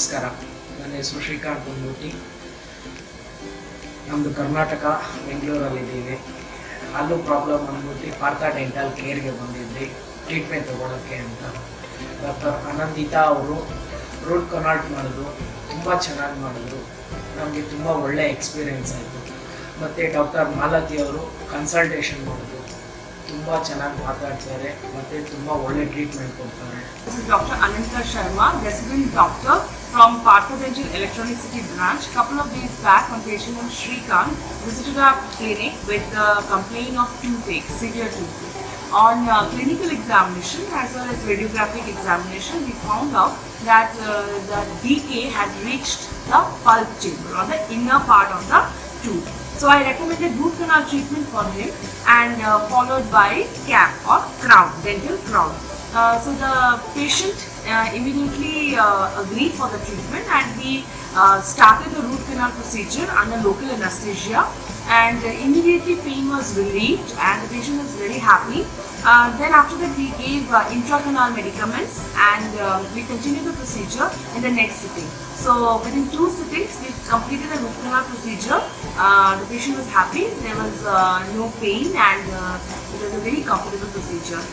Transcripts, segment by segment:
ನಮಸ್ಕಾರ. ನನ್ನ ಹೆಸರು ಶ್ರೀಕಾಂತ್ ಬಂದ್ಬಿಟ್ಟು ನಮ್ಮದು ಕರ್ನಾಟಕ, ಬೆಂಗಳೂರಲ್ಲಿದ್ದೀವಿ. ಅಲ್ಲೂ ಪ್ರಾಬ್ಲಮ್ ಅಂದ್ಬಿಟ್ಟು ಪಾರ್ಥ ಡೆಂಟಲ್ ಕೇರ್ಗೆ ಬಂದಿದ್ವಿ. ಟ್ರೀಟ್ಮೆಂಟ್ ತೊಗೊಳಕ್ಕೆ ಅಂತ. ಡಾಕ್ಟರ್ ಅನಂದಿತಾ ಅವರು ರೂಟ್ ಕನಾಲ್ಟ್ ಮಾಡಿದ್ರು. ತುಂಬ ಚೆನ್ನಾಗಿ ಮಾಡಿದ್ರು. ನಮಗೆ ತುಂಬ ಒಳ್ಳೆಯ ಎಕ್ಸ್ಪೀರಿಯೆನ್ಸ್ ಆಯಿತು. ಮತ್ತು ಡಾಕ್ಟರ್ ಮಾಲತಿ ಅವರು ಕನ್ಸಲ್ಟೇಷನ್ ಮಾಡಿದ್ರು. ತುಂಬ ಚೆನ್ನಾಗಿ ಮಾತಾಡ್ತಾರೆ ಮತ್ತು ತುಂಬ ಒಳ್ಳೆ ಟ್ರೀಟ್ಮೆಂಟ್ ಕೊಡ್ತಾರೆ this is doctor Ananta Sharma resident doctor from Partha Dental Electronic City branch. Couple of days back, one patient named Shrikant visited our clinic with the complaint of toothache, severe toothache. On uh, clinical examination as well as radiographic examination, we found out that uh, the decay had reached the pulp chamber or the inner part of the so I recommended root canal treatment for him and uh, followed by cap or crown, dental crown. Uh, so the patient uh, immediately uh, agreed for the treatment and we uh, started the root canal procedure under local anesthesia and immediately pain was relieved and the patient was very happy. Uh, then after that we gave uh, intracanal medicaments and uh, we continued the procedure in the next sitting. So within two sittings we completed the root canal procedure. Uh, the patient was happy, there was uh, no pain and uh, it was a very comfortable procedure.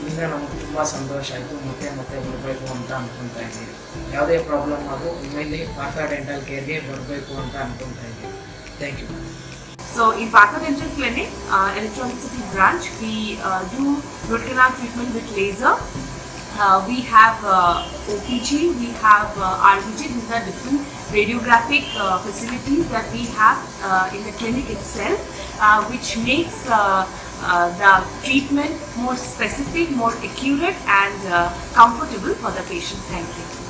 ಇದರಿಂದ ನಮಗೆ ತುಂಬ ಸಂತೋಷ ಆಯಿತು ಮತ್ತೆ ಮತ್ತೆ ಬರಬೇಕು ಅಂತ ಅನ್ಕೊತಾ ಇದ್ದೀವಿ ಯಾವುದೇ ಪ್ರಾಬ್ಲಮ್ ಆದರೂ ಇಮೇಲೆ ಪಾರ್ಥ ಡೆಂಟಲ್ ಕೇರ್ಗೆ ಬರಬೇಕು ಅಂತ ಅನ್ಕೊತಾ ಇದ್ದೀವಿ thank you So in Partha Dental Clinic, uh, Electronic City branch, we uh, do root canal treatment with laser. Uh, we have uh, OPG, we have uh, RVG, these are different radiographic uh, facilities that we have uh, in the clinic itself, uh, which makes uh, the treatment more specific, more accurate and comfortable for the patient. Thank you.